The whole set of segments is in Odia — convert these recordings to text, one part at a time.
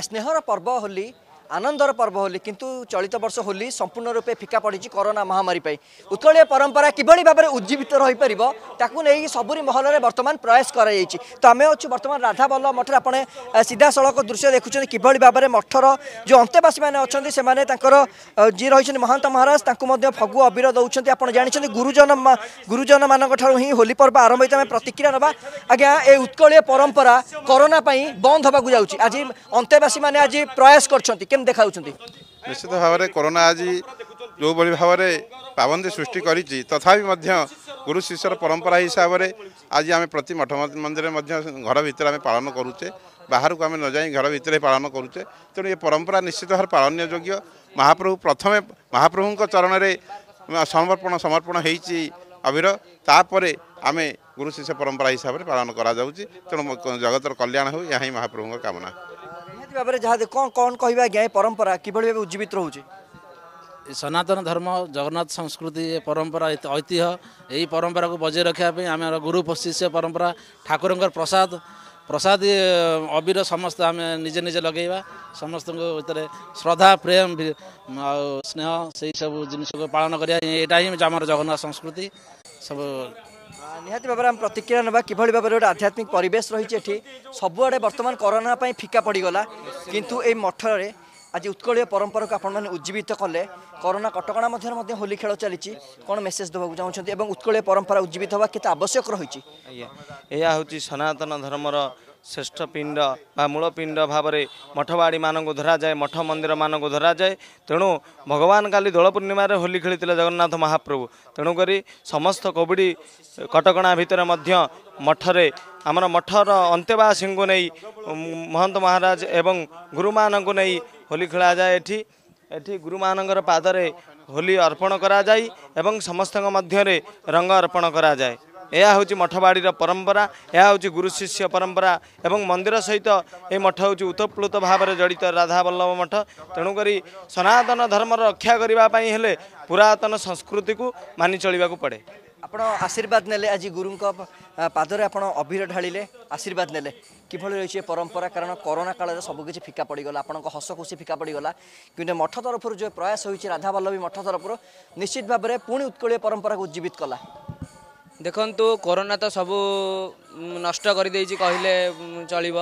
ସ୍ନେହର ପର୍ବ ହୋଲି ଆନନ୍ଦର ପର୍ବ ହୋଲି କିନ୍ତୁ ଚଳିତ ବର୍ଷ ହୋଲି ସମ୍ପୂର୍ଣ୍ଣ ରୂପେ ଫିକା ପଡ଼ିଛି କରୋନା ମହାମାରୀ ପାଇଁ ଉତ୍କଳୀୟ ପରମ୍ପରା କିଭଳି ଭାବରେ ଉଜ୍ଜୀବିତ ରହିପାରିବ ତାକୁ ନେଇ ସବୁରି ମହଲରେ ବର୍ତ୍ତମାନ ପ୍ରୟାସ କରାଯାଇଛି ତ ଆମେ ଅଛୁ ବର୍ତ୍ତମାନ ରାଧାବଲ୍ଲଭ ମଠରେ ଆପଣ ଆ, ସିଧାସଳଖ ଦୃଶ୍ୟ ଦେଖୁଛନ୍ତି କିଭଳି ଭାବରେ ମଠର ଯେଉଁ ଅନ୍ତେବାସୀମାନେ ଅଛନ୍ତି ସେମାନେ ତାଙ୍କର ଆ, ଯିଏ ରହିଛନ୍ତି ମହାନ୍ତ ମହାରାଜ ତାଙ୍କୁ ମଧ୍ୟ ଫଗୁ ଅବିର ଦେଉଛନ୍ତି। ଆପଣ ଜାଣିଛନ୍ତି ଗୁରୁଜନ ମା- ଗୁରୁଜନମାନଙ୍କ ଠାରୁ ହିଁ ହୋଲି ପର୍ବ ଆରମ୍ଭ ହୋଇଛି ଆମେ ପ୍ରତିକ୍ରିୟା ନେବା। ଆଜ୍ଞା ଏ ଉତ୍କଳୀୟ ପରମ୍ପରା କରୋନା ପାଇଁ ବନ୍ଦ ହେବାକୁ ଯାଉଛି। ଆଜି ଅନ୍ତେବାସୀମାନେ ଆଜି ପ୍ରୟାସ କରିଛନ୍ତି। କେମିତି ଦେଖାଉଛନ୍ତି ନିଶ୍ଚିତ ଭାବରେ କରୋନା ଆଜି ଯେଉଁଭଳି ଭାବରେ ପାବନ୍ଦୀ ସୃଷ୍ଟି କରିଛି ତଥାପି ମଧ୍ୟ ଗୁରୁ ଶିଷ୍ୟର ପରମ୍ପରା ହିସାବରେ ଆଜି ଆମେ ପ୍ରତି ମଠ ମନ୍ଦିରରେ ମଧ୍ୟ ଘର ଭିତରେ ଆମେ ପାଳନ କରୁଛେ ବାହାରକୁ ଆମେ ନ ଯାଇ ଘର ଭିତରେ ପାଳନ କରୁଛେ। ତେଣୁ ଏ ପରମ୍ପରା ନିଶ୍ଚିତ ଭାବରେ ପାଳନୀୟ ଯୋଗ୍ୟ। ମହାପ୍ରଭୁ ପ୍ରଥମେ ମହାପ୍ରଭୁଙ୍କ ଚରଣରେ ସମର୍ପଣ ସମର୍ପଣ ହେଇଛି ଅବିର ତାପରେ ଆମେ ଗୁରୁ ଶିଷ୍ୟ ପରମ୍ପରା ହିସାବରେ ପାଳନ କରାଯାଉଛି। ତେଣୁ ଜଗତର କଲ୍ୟାଣ ହେଉ ଏହା ହିଁ ମହାପ୍ରଭୁଙ୍କ କାମନା। ନିହାତି ଭାବରେ ଯାହା ଦେ- କ'ଣ କ'ଣ କହିବା ଆଜ୍ଞା ଏ ପରମ୍ପରା? କିଭଳି ଭାବେ ଉଜ୍ଜୀବିତ ରହୁଛି? ଏ ସନାତନ ଧର୍ମ ଜଗନ୍ନାଥ ସଂସ୍କୃତି ଏ ପରମ୍ପରା ଐତି- ଐତିହ୍ୟ ଏହି ପରମ୍ପରାକୁ ବଜାୟ ରଖିବା ପାଇଁ ଆମର ଗୁରୁ ଶିଷ୍ୟ ପରମ୍ପରା ଠାକୁରଙ୍କର ପ୍ରସାଦ ପ୍ରସାଦ ଏ, ଅବିର ସମସ୍ତେ ଆମେ ନିଜେ ନିଜେ ଲଗେଇବା ସମସ୍ତଙ୍କ ଭିତରେ ଶ୍ରଦ୍ଧା ପ୍ରେମ ଭି- ଆଉ ସ୍ନେହ ସେଇ ସବୁ ଜିନିଷକୁ ପାଳନ କରିବା। ଏଇଟା ହିଁ ଆମର ଜଗନ୍ନାଥ ସଂସ୍କୃତି। ସବୁ ଆ, ନିହାତି ଭାବରେ ଆମେ ପ୍ରତିକ୍ରିୟା ନେବା କିଭଳି ଭାବରେ ଗୋଟେ ଆଧ୍ୟାତ୍ମିକ ପରିବେଶ ରହିଛି ଏଠି। ସବୁଆଡ଼େ ବର୍ତ୍ତମାନ କରୋନା ପାଇଁ ଫିକା ପଡ଼ିଗଲା। କିନ୍ତୁ ଏଇ ମଠରେ ଆଜି ଉତ୍କଳୀୟ ପରମ୍ପରାକୁ ଆପଣମାନେ ଉଜ୍ଜୀବିତ କଲେ। କରୋନା କଟକଣା ମଧ୍ୟରେ ମଧ୍ୟ ହୋଲି ଖେଳ ଚାଲିଛି। କ'ଣ ମେସେଜ ଦେବାକୁ ଚାହୁଁଛନ୍ତି? ଏବଂ ଉତ୍କଳୀୟ ପରମ୍ପରା ଉଜ୍ଜୀବିତ ହେବା କେତେ ଆବଶ୍ୟକ ରହିଛି? ଆଜ୍ଞା। ଏହା ହେଉଛି ସନାତନ ଧର୍ମର ଶ୍ରେଷ୍ଠ ପିଣ୍ଡ ବା ମୂଳ ପିଣ୍ଡ ଭାବରେ ମଠବାଡ଼ିମାନଙ୍କୁ ଧରାଯାଏ ମଠ ମନ୍ଦିରମାନଙ୍କୁ ଧରାଯାଏ। ତେଣୁ ଭଗବାନ କାଲି ଦୋଳ ପୂର୍ଣ୍ଣିମାରେ ହୋଲି ଖେଳିଥିଲେ ଜଗନ୍ନାଥ ମହାପ୍ରଭୁ। ତେଣୁକରି ସମସ୍ତ କୋଭିଡ଼ କଟକଣା ଭିତରେ ମଧ୍ୟ ମଠରେ ଆମର ମଠର ଅନ୍ତେବାସୀଙ୍କୁ ନେଇ ମହନ୍ତ ମହାରାଜ ଏବଂ ଗୁରୁମାନଙ୍କୁ ନେଇ ହୋଲି ଖେଳାଯାଏ ଏଠି। ଏଠି ଗୁରୁମାନଙ୍କର ପାଦରେ ହୋଲି ଅର୍ପଣ କରାଯାଇ ଏବଂ ସମସ୍ତଙ୍କ ମଧ୍ୟରେ ରଙ୍ଗ ଅର୍ପଣ କରାଯାଏ। ଏହା ହେଉଛି ମଠବାଡ଼ିର ପରମ୍ପରା ଏହା ହେଉଛି ଗୁରୁ ଶିଷ୍ୟ ପରମ୍ପରା ଏବଂ ମନ୍ଦିର ସହିତ ଏହି ମଠ ହେଉଛି ଉତପ୍ଲୁତ ଭାବରେ ଜଡ଼ିତ ରାଧାବଲ୍ଲଭ ମଠ। ତେଣୁକରି ସନାତନ ଧର୍ମର ରକ୍ଷା କରିବା ପାଇଁ ହେଲେ ପୁରାତନ ସଂସ୍କୃତିକୁ ମାନି ଚଳିବାକୁ ପଡ଼େ। ଆପଣ ଆଶୀର୍ବାଦ ନେଲେ ଆଜି ଗୁରୁଙ୍କ ପାଦରେ ଆପଣ ଅଭିର ଢାଳିଲେ ଆଶୀର୍ବାଦ ନେଲେ। କିଭଳି ରହିଛି ଏ ପରମ୍ପରା? କାରଣ କରୋନା କାଳରେ ସବୁକିଛି ଫିକା ପଡ଼ିଗଲା ଆପଣଙ୍କ ହସ ଖୁସି ଫିକା ପଡ଼ିଗଲା। କିନ୍ତୁ ଏ ମଠ ତରଫରୁ ଯେଉଁ ପ୍ରୟାସ ହୋଇଛି ରାଧାବଲ୍ଲଭୀ ମଠ ତରଫରୁ ନିଶ୍ଚିତ ଭାବରେ ପୁଣି ଉତ୍କଳୀୟ ପରମ୍ପରାକୁ ଉଜ୍ଜୀବିତ କଲା। ଦେଖନ୍ତୁ କରୋନା ତ ସବୁ ନଷ୍ଟ କରିଦେଇଛି କହିଲେ ଚଳିବ।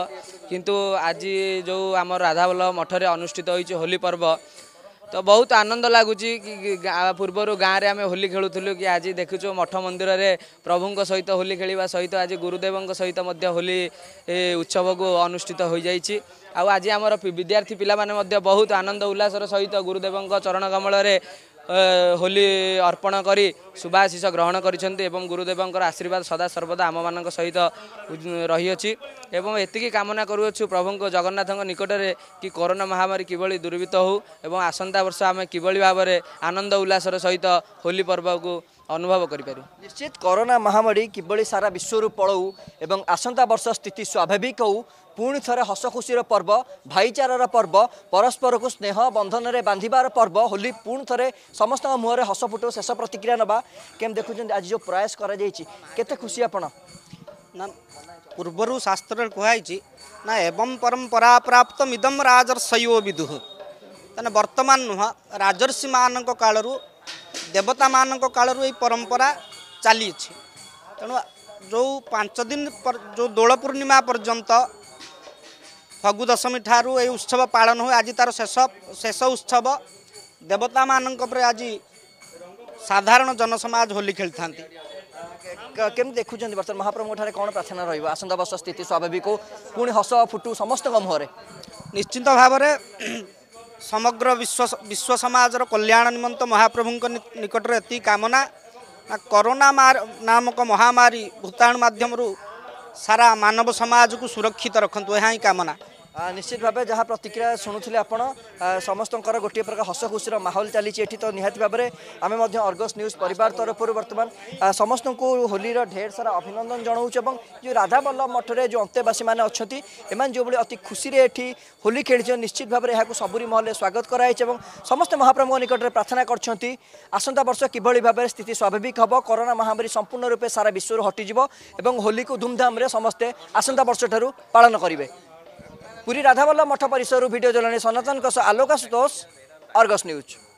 କିନ୍ତୁ ଆଜି ଯେଉଁ ଆମର ରାଧାବଲ୍ଲଭ ମଠରେ ଅନୁଷ୍ଠିତ ହୋଇଛି ହୋଲି ପର୍ବ ତ ବହୁତ ଆନନ୍ଦ ଲାଗୁଛି କି ପୂର୍ବରୁ ଗାଁରେ ଆମେ ହୋଲି ଖେଳୁଥିଲୁ କି ଆଜି ଦେଖୁଛୁ ମଠ ମନ୍ଦିରରେ ପ୍ରଭୁଙ୍କ ସହିତ ହୋଲି ଖେଳିବା ସହିତ ଆଜି ଗୁରୁଦେବଙ୍କ ସହିତ ମଧ୍ୟ ହୋଲି ଉତ୍ସବକୁ ଅନୁଷ୍ଠିତ ହୋଇଯାଇଛି। ଆଉ ଆଜି ଆମର ବିଦ୍ୟାର୍ଥୀ ପିଲାମାନେ ମଧ୍ୟ ବହୁତ ଆନନ୍ଦ ଉଲ୍ଲାସର ସହିତ ଗୁରୁଦେବଙ୍କ ଚରଣ କମଳରେ ହୋଲି ଅର୍ପଣ କରି ଶୁଭାଶିଷ ଗ୍ରହଣ କରିଛନ୍ତି ଏବଂ ଗୁରୁଦେବଙ୍କର ଆଶୀର୍ବାଦ ସଦା ସର୍ବଦା ଆମମାନଙ୍କ ସହିତ ରହିଅଛି ଏବଂ ଏତିକି କାମନା କରୁଅଛୁ ପ୍ରଭୁଙ୍କ ଜଗନ୍ନାଥଙ୍କ ନିକଟରେ କି କରୋନା ମହାମାରୀ କିଭଳି ଦୂରୀଭୂତ ହେଉ ଏବଂ ଆସନ୍ତା ବର୍ଷ ଆମେ କିଭଳି ଭାବରେ ଆନନ୍ଦ ଉଲ୍ଲାସର ସହିତ ହୋଲି ପର୍ବକୁ ଅନୁଭବ କରିପାରିବୁ। ନିଶ୍ଚିତ କରୋନା ମହାମାରୀ କିଭଳି ସାରା ବିଶ୍ୱରୁ ପଳଉ ଏବଂ ଆସନ୍ତା ବର୍ଷ ସ୍ଥିତି ସ୍ୱାଭାବିକ ହେଉ ପୁଣି ଥରେ ହସ ଖୁସିର ପର୍ବ ଭାଇଚାରାର ପର୍ବ ପରସ୍ପରକୁ ସ୍ନେହ ବନ୍ଧନରେ ବାନ୍ଧିବାର ପର୍ବ ହୋଲି ପୁଣି ଥରେ ସମସ୍ତଙ୍କ ମୁହଁରେ ହସ ଫୁଟୁ ଶେଷ ପ୍ରତିକ୍ରିୟା ନେବା। କେମିତି ଦେଖୁଛନ୍ତି ଆଜି ଯେଉଁ ପ୍ରୟାସ କରାଯାଇଛି କେତେ ଖୁସି ଆପଣ? ନା ପୂର୍ବରୁ ଶାସ୍ତ୍ରରେ କୁହାଯାଇଛି ନା ଏବଂ ପରମ୍ପରା ପ୍ରାପ୍ତ ମିଦମ ରାଜର୍ଷୟୋ ବିଦୁଃ। ତାହେଲେ ବର୍ତ୍ତମାନ ନୁହଁ ରାଜର୍ଷିମାନଙ୍କ କାଳରୁ ଦେବତାମାନଙ୍କ କାଳରୁ ଏହି ପରମ୍ପରା ଚାଲିଅଛି ତେଣୁ ଯେଉଁ ପାଞ୍ଚ ଦିନ ଯେଉଁ ଦୋଳ ପୂର୍ଣ୍ଣିମା ପର୍ଯ୍ୟନ୍ତ ଫଗୁ ଦଶମୀ ଠାରୁ ଏହି ଉତ୍ସବ ପାଳନ ହୁଏ ଆଜି ତାର ଶେଷ ଶେଷ ଉତ୍ସବ। ଦେବତାମାନଙ୍କ ଉପରେ ଆଜି ସାଧାରଣ ଜନସମାଜ ହୋଲି ଖେଳିଥାନ୍ତି। କେମିତି ଦେଖୁଛନ୍ତି ବର୍ତ୍ତମାନ ମହାପ୍ରଭୁଙ୍କ ଠାରେ କ'ଣ ପ୍ରାର୍ଥନା ରହିବ? ଆସନ୍ତା ବର୍ଷ ସ୍ଥିତି ସ୍ୱାଭାବିକ ପୁଣି ହସ ଫୁଟୁ ସମସ୍ତଙ୍କ ମୁହଁରେ? ନିଶ୍ଚିତ ଭାବରେ ସମଗ୍ର ବିଶ୍ୱ ବିଶ୍ୱ ସମାଜର କଲ୍ୟାଣ ନିମନ୍ତ ମହାପ୍ରଭୁଙ୍କ ନିକଟରେ ଏତିକି କାମନା। କରୋନା ନାମକ ମହାମାରୀ ଭୂତାଣୁ ମାଧ୍ୟମରୁ ସାରା ମାନବ ସମାଜକୁ ସୁରକ୍ଷିତ ରଖନ୍ତୁ ଏହା ହିଁ କାମନା। ଆ, ନିଶ୍ଚିତ ଭାବେ ଯାହା ପ୍ରତିକ୍ରିୟା ଶୁଣୁଥିଲେ ଆପଣ ଆ, ସମସ୍ତଙ୍କର ଗୋଟିଏ ପ୍ରକାର ହସ ଖୁସିର ମାହୋଲ ଚାଲିଛି ଏଠି ତ ନିହାତି ଭାବରେ। ଆମେ ମଧ୍ୟ ଅର୍ଗସ୍ ନ୍ୟୁଜ୍ ପରିବାର ତରଫରୁ ବର୍ତ୍ତମାନ ଆ, ସମସ୍ତଙ୍କୁ ହୋଲିର ଢେର ସାରା ଅଭିନନ୍ଦନ ଜଣାଉଛୁ ଏବଂ ଯେଉଁ ରାଧାବଲ୍ଲଭ ମଠରେ ଯେଉଁ ଅନ୍ତେବାସୀମାନେ ଅଛନ୍ତି ଏମାନେ ଯେଉଁଭଳି ଅତି ଖୁସିରେ ଏଠି ହୋଲି ଖେଳିଛନ୍ତି ନିଶ୍ଚିତ ଭାବରେ ଏହାକୁ ସବୁରି ମହଲରେ ସ୍ୱାଗତ କରାଯାଇଛି ଏବଂ ସମସ୍ତେ ମହାପ୍ରଭୁଙ୍କ ନିକଟରେ ପ୍ରାର୍ଥନା କରିଛନ୍ତି ଆସନ୍ତା ବର୍ଷ କିଭଳି ଭାବରେ ସ୍ଥିତି ସ୍ୱାଭାବିକ ହେବ କରୋନା ମହାମାରୀ ସମ୍ପୂର୍ଣ୍ଣ ରୂପେ ସାରା ବିଶ୍ୱରୁ ହଟିଯିବ ଏବଂ ହୋଲିକୁ ଧୁମଧାମରେ ସମସ୍ତେ ଆସନ୍ତା ବର୍ଷଠାରୁ ପାଳନ କରିବେ। ପୁରୀ ରାଧାବଲ୍ଲଭ ମଠ ପରିସରରୁ ଭିଡ଼ିଓ ଜଣାଣି ସନାତନଙ୍କ ସହ ଆଲୋକ ଆଶୁତୋଷ ଅର୍ଗସ୍ ନ୍ୟୁଜ୍